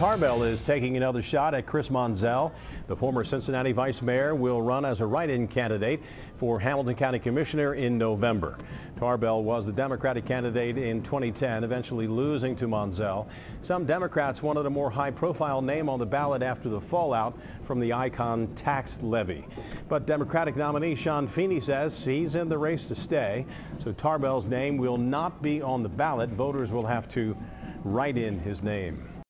Tarbell is taking another shot at Chris Monzel. The former Cincinnati vice mayor will run as a write-in candidate for Hamilton County Commissioner in November. Tarbell was the Democratic candidate in 2010, eventually losing to Monzel. Some Democrats wanted a more high-profile name on the ballot after the fallout from the Icon tax levy. But Democratic nominee Sean Feeney says he's in the race to stay, so Tarbell's name will not be on the ballot. Voters will have to write in his name.